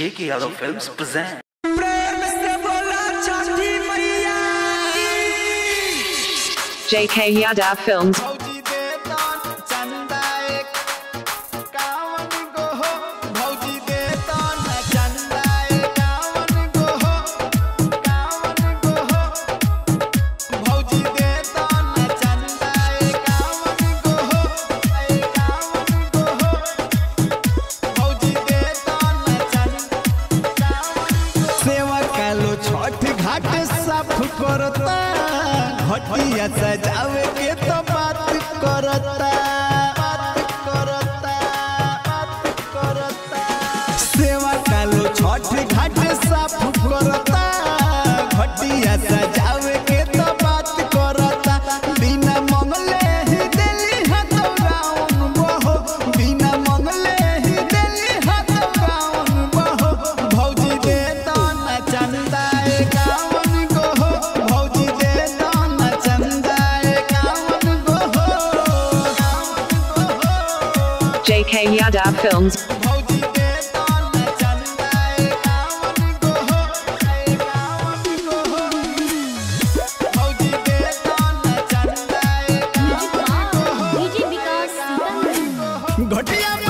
JK Yadav Films present. JK Yadav Films साफ़ करता। घटिया सजावे के तो बात करता। करता। करता। सेवा कालो छठ JK Yadav Films. घटिया